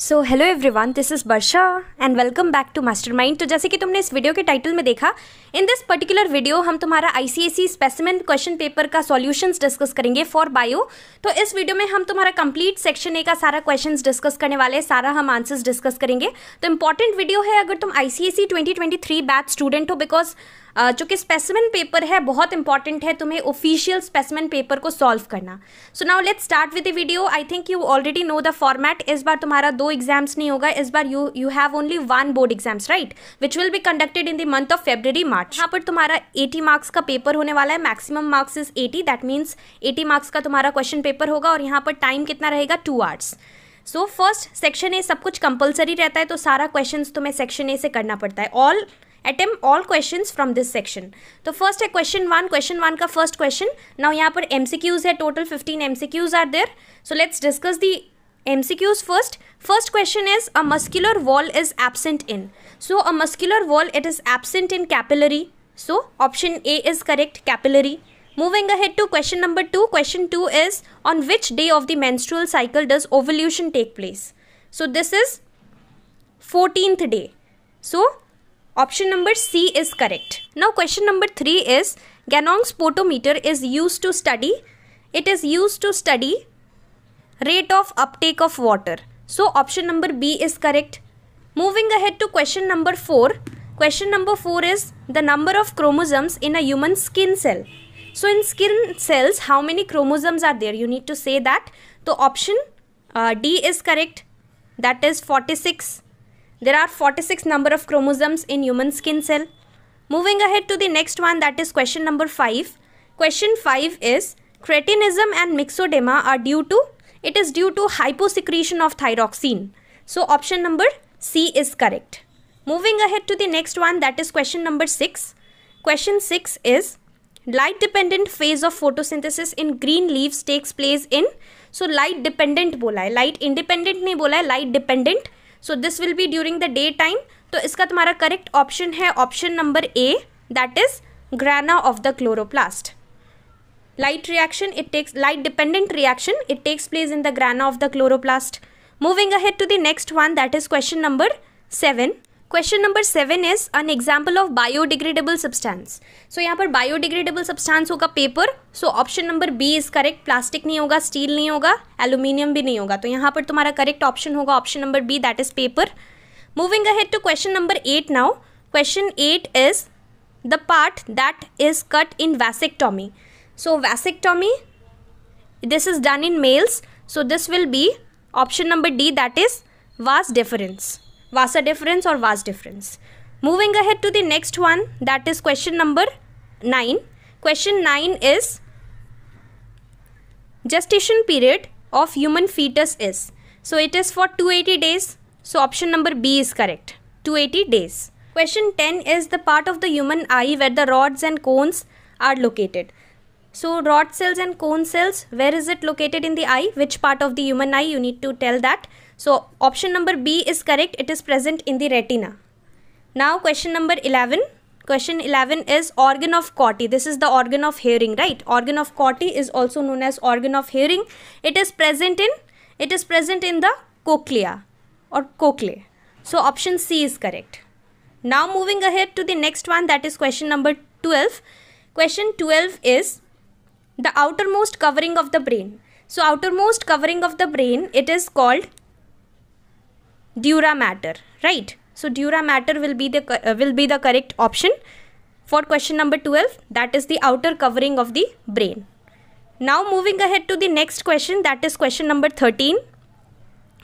So hello everyone this is Varsha and welcome back to Mastermind तो जैसे कि तुमने इस वीडियो के टाइटल में देखा इन दिस पर्टिकुलर वीडियो हम तुम्हारा आईसीएसई स्पेसिमेन क्वेश्चन पेपर का सॉल्यूशंस डिस्कस करेंगे फॉर बायो तो इस वीडियो में हम तुम्हारा कंप्लीट सेक्शन ए का सारा क्वेश्चंस डिस्कस करने वाले हैं सारा हम आंसर्स डिस्कस करेंगे. तो इंपॉर्टेंट वीडियो है अगर तुम आईसीएसई 2023 बैच स्टूडेंट हो बिकॉज़ चूँकि स्पेसिमेन पेपर है, बहुत इंपॉर्टेंट है तुम्हें ऑफिशियल स्पेसिमेन पेपर को सॉल्व करना। So now let's start with the video I think you already know the format इस बार तुम्हारा दो एग्ज़ाम्स नहीं होगा। इस बार you you have only one board exams right which will be conducted in the month of February March यहाँ पर तुम्हारा एटी मार्क्स का पेपर होने वाला है। Maximum marks is eighty that means eighty marks का तुम्हारा क्वेश्चन पेपर होगा और यहाँ पर टाइम कितना रहेगा? Two hours so first section A सब कुछ कंपलसरी रहता है तो सारा क्वेश्चन तुम्हें सेक्शन ए से करना पड़ता है। All attempt all questions from this section तो फर्स्ट है क्वेश्चन वन क्वेश्चन वन का फर्स्ट क्वेश्चन नाउ यहाँ पर एमसीक्यूज है total fifteen MCQs are there so let's discuss the MCQs first. First question is a muscular wall is absent in. So a muscular wall it is absent in capillary. So option A is correct capillary. Moving ahead to question number 2. Question 2 is on which day of the menstrual cycle does ovulation take place? So this is 14th day. So Option number C is correct. Now question number 3 is Ganong's potometer is used to study. It is used to study rate of uptake of water. So option number B is correct. Moving ahead to question number 4. Question number 4 is the number of chromosomes in a human skin cell. So in skin cells how many chromosomes are there? You need to say that. So option uh, D is correct. That is 46. There are 46 number of chromosomes in human skin cell. Moving ahead to the next one that is question number 5. Question 5 is cretinism and myxoedema are due to it is due to hyposecretion of thyroxine. So option number C is correct. Moving ahead to the next one that is question number 6. Question 6 is light dependent phase of photosynthesis in green leaves takes place in so light dependent बोला है light independent नहीं बोला है light dependent so this will be during the day time तो इसका तुम्हारा correct option है option number A that is grana of the chloroplast light reaction it takes light dependent reaction it takes place in the grana of the chloroplast moving ahead to the next one that is question number seven question number seven is an example of biodegradable substance so यहाँ पर biodegradable substance होगा paper so option number B is correct plastic नहीं होगा steel नहीं होगा aluminium भी नहीं होगा. तो यहाँ पर तुम्हारा करेक्ट ऑप्शन होगा option number B that is paper moving ahead to question number eight now question eight is the part that is cut in vasectomy so vasectomy this is done in males so, this will be option number d, that is vas deferens. Vasa deferens or vas deferens. moving ahead to the next one that is question number 9 question 9 is gestation period of human fetus is so it is for 280 days so option number b is correct 280 days question 10 is the part of the human eye where the rods and cones are located so rod cells and cone cells, where is it located in the eye? Which part of the human eye? You need to tell that. So option number B is correct. It is present in the retina. Now question number 11. Question 11 is organ of Corti. This is the organ of hearing, right? Organ of Corti is also known as organ of hearing. It is present in it is present in the cochlea or cochlea. So option C is correct. Now moving ahead to the next one that is question number 12. Question 12 is the outermost covering of the brain. So outermost covering of the brain it is called dura mater, right? So dura mater will be the uh, will be the correct option for question number 12 that is the outer covering of the brain. Now moving ahead to the next question that is question number 13.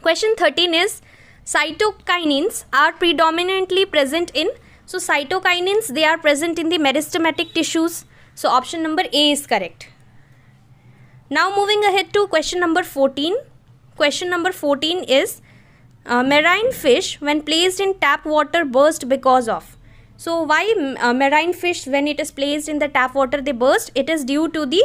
Question 13 is cytokinins are predominantly present in so cytokinins they are present in the meristematic tissues. So option number A is correct. Now moving ahead to question number 14. Question number 14 is uh, marine fish when placed in tap water burst because of. So why uh, marine fish when it is placed in the tap water they burst? It is due to the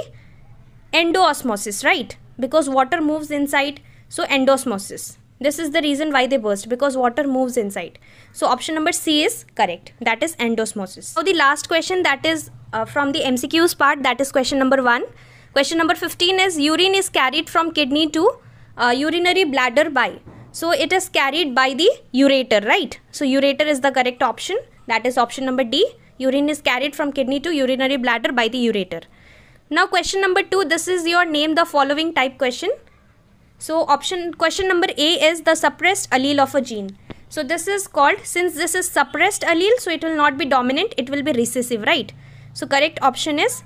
endosmosis, right? Because water moves inside. So endosmosis. This is the reason why they burst because water moves inside. So option number C is correct. That is endosmosis. So the last question that is uh, from the MCQs part that is question number 1. Question number 15 is urine is carried from kidney to uh, urinary bladder by. So it is carried by the ureter, right? So ureter is the correct option. That is option number D. Urine is carried from kidney to urinary bladder by the ureter. Now question number 2, this is your name the following type question. So option question number A is the suppressed allele of a gene. So this is called, since this is suppressed allele, so it will not be dominant, it will be recessive, right? So correct option is,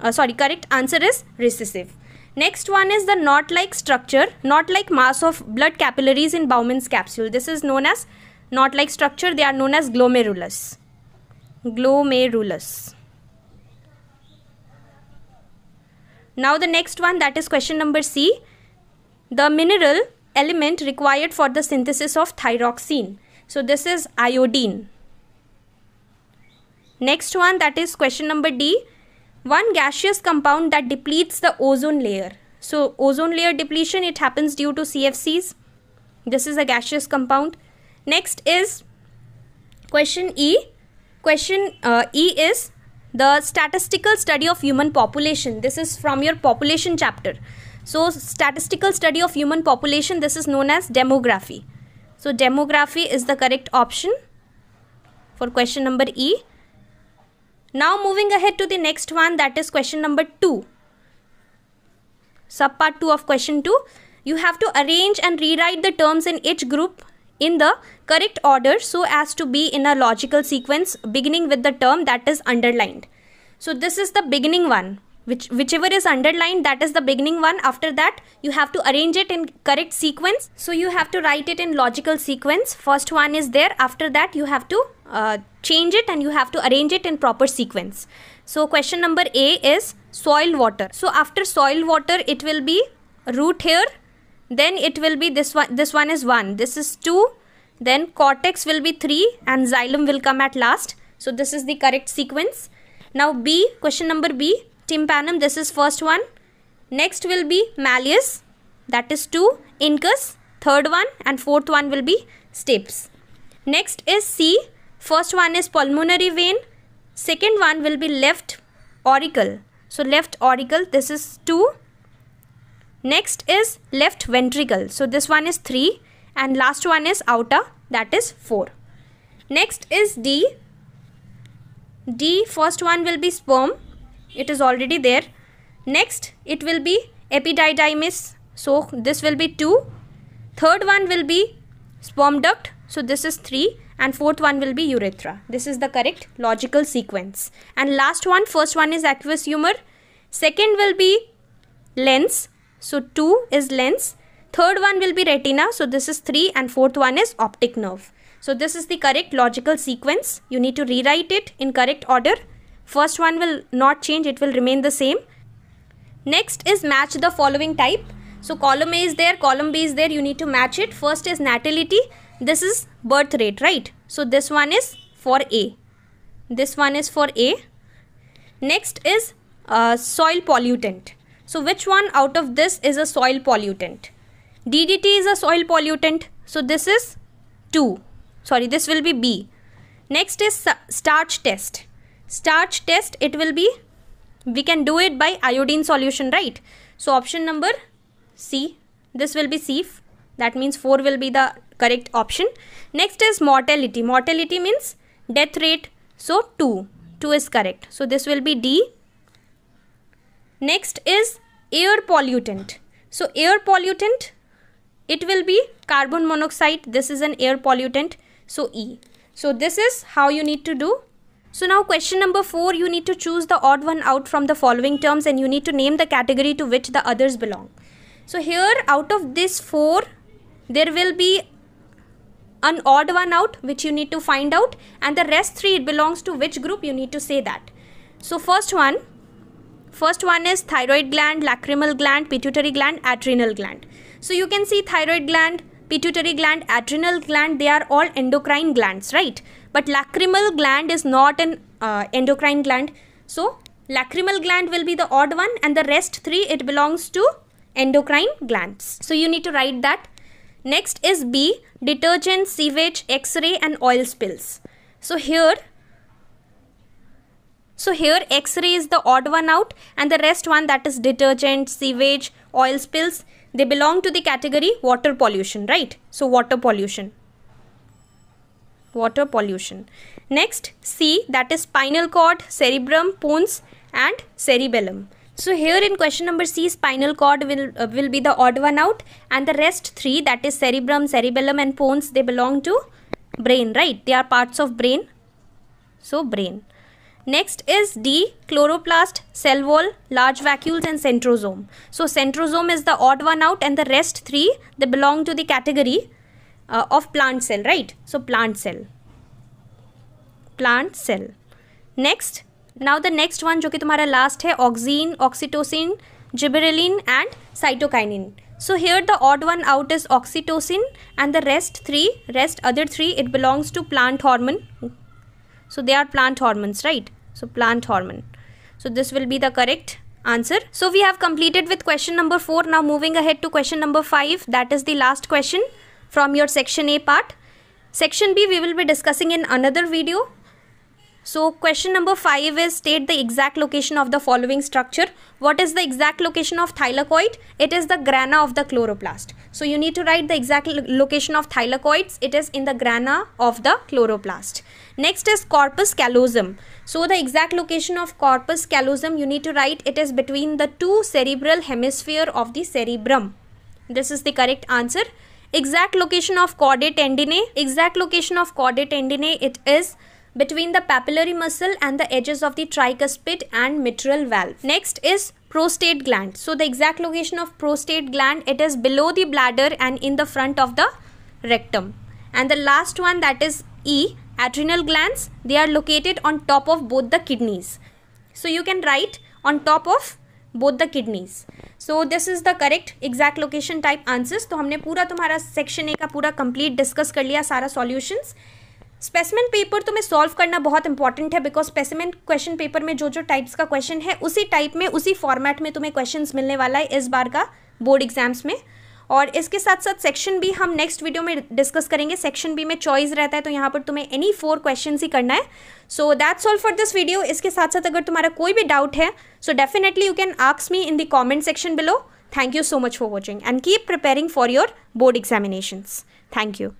uh, sorry, correct answer is recessive. Next one is the knot-like structure, knot-like mass of blood capillaries in Bowman's capsule. This is known as knot-like structure. They are known as glomerulus. Glomerulus. Now the next one that is question number C. The mineral element required for the synthesis of thyroxine. So this is iodine. Next one that is question number D one gaseous compound that depletes the ozone layer. So ozone layer depletion, it happens due to CFCs. This is a gaseous compound. Next is question E. Question uh, E is the statistical study of human population. This is from your population chapter. So statistical study of human population, this is known as demography. So demography is the correct option for question number E. Now moving ahead to the next one that is question number 2. Subpart 2 of question 2. You have to arrange and rewrite the terms in each group in the correct order so as to be in a logical sequence beginning with the term that is underlined. So this is the beginning one which whichever is underlined that is the beginning one after that you have to arrange it in correct sequence so you have to write it in logical sequence first one is there after that you have to uh, change it and you have to arrange it in proper sequence. So question number a is soil water. So after soil water it will be root here. Then it will be this one this one is 1 this is 2 then cortex will be 3 and xylem will come at last. So this is the correct sequence. Now b question number b. Tympanum this is first one. Next will be malleus. That is 2 incus third one. And fourth one will be stapes. Next is c first one is pulmonary vein. Second one will be left auricle. So left auricle this is 2 next is left ventricle. So this one is 3 and last one is aorta that is 4 next is d. D first one will be sperm. It is already there. Next it will be epididymis. So this will be 2 third one will be sperm duct. So this is 3 and fourth one will be urethra. This is the correct logical sequence. And last one first one is aqueous humor. Second will be lens. So 2 is lens. Third one will be retina. So this is 3 and fourth one is optic nerve. So this is the correct logical sequence. You need to rewrite it in correct order. First one will not change, it will remain the same. Next is match the following type. So column A is there, column B is there, you need to match it. First is natality, this is birth rate, right? So this one is for A. This one is for A. Next is uh, soil pollutant. So which one out of this is a soil pollutant? DDT is a soil pollutant. So this is 2. Sorry, this will be B. Next is starch test starch test it will be we can do it by iodine solution right so option number c this will be c that means 4 will be the correct option. Next is mortality. Mortality means death rate. So 2 2 is correct. So this will be d. Next is air pollutant. So air pollutant it will be carbon monoxide. This is an air pollutant. So e. So this is how you need to do. So now question number 4, you need to choose the odd one out from the following terms and you need to name the category to which the others belong. So here out of this 4, there will be an odd one out which you need to find out and the rest 3 it belongs to which group you need to say that. So first one, first one is thyroid gland, lacrimal gland, pituitary gland, adrenal gland. So you can see thyroid gland, pituitary gland, adrenal gland, they are all endocrine glands, right? But lacrimal gland is not an uh, endocrine gland. So lacrimal gland will be the odd one and the rest three, it belongs to endocrine glands. So you need to write that. Next is B, detergent, sewage, x-ray and oil spills. So here so here X-ray is the odd one out and the rest one that is detergent, sewage, oil spills they belong to the category water pollution right? So water pollution. Water pollution. Next c that is spinal cord cerebrum pons and cerebellum so here in question number C, spinal cord will uh, will be the odd one out, and the rest three that is cerebrum, cerebellum, and pons they belong to brain, right? They are parts of brain. So brain. Next is D, chloroplast, cell wall, large vacuoles, and centrosome. So centrosome is the odd one out, and the rest three they belong to the category uh, of plant cell, right? So plant cell. Plant cell. Next now the next one जो कि तुम्हारा last है auxin oxytocin gibberellin and cytokinin so here the odd one out is oxytocin and the rest three rest other three it belongs to plant hormone so they are plant hormones right so plant hormone so this will be the correct answer so we have completed with question number 4 now moving ahead to question number 5 that is the last question from your section a part section b we will be discussing in another video so question number 5 is state the exact location of the following structure. What is the exact location of thylakoid? It is the grana of the chloroplast. So you need to write the exact location of thylakoids. It is in the grana of the chloroplast. Next is corpus callosum. So the exact location of corpus callosum you need to write it is between the two cerebral hemisphere of the cerebrum. This is the correct answer. Exact location of chordae tendineae. Exact location of chordae tendineae it is between the papillary muscle and the edges of the tricuspid and mitral valve. Next is prostate gland. So the exact location of prostate gland, it is below the bladder and in the front of the rectum. And the last one that is E, adrenal glands, they are located on top of both the kidneys. So you can write on top of both the kidneys. So this is the correct exact location type answers. तो हमने पूरा तुम्हारा section A का पूरा complete discuss कर लिया सारा solutions. Specimen paper तुम्हें सॉल्व करना बहुत इंपॉर्टेंट है बिकॉज़ स्पेसिमेंट क्वेश्चन पेपर में जो जो टाइप्स का क्वेश्चन है, उसी टाइप में, उसी फॉर्मेट में तुम्हें क्वेश्चन मिलने वाला है इस बार का बोर्ड एग्ज़ाम्स में। और इसके साथ साथ सेक्शन बी हम नेक्स्ट वीडियो में डिस्कस करेंगे। सेक्शन बी में चॉइस रहता है तो यहाँ पर तुम्हें एनी फोर क्वेश्चन ही करना है। So that's all for this video इसके साथ साथ अगर तुम्हारा कोई भी डाउट है so definitely you can आक्स me in the comment section below thank you so much for watching and keep preparing for your board examinations thank you